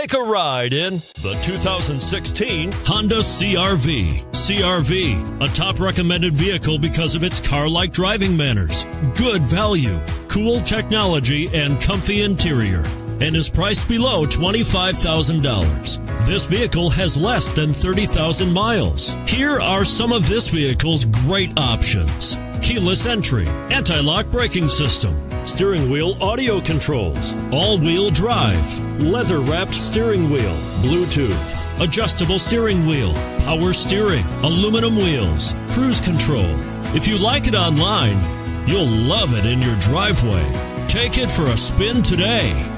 Take a ride in the 2016 Honda CRV. CRV, a top recommended vehicle because of its car like driving manners, good value, cool technology, and comfy interior, and is priced below $25,000. This vehicle has less than 30,000 miles. Here are some of this vehicle's great options keyless entry, anti lock braking system steering wheel audio controls, all wheel drive, leather wrapped steering wheel, Bluetooth, adjustable steering wheel, power steering, aluminum wheels, cruise control. If you like it online, you'll love it in your driveway. Take it for a spin today.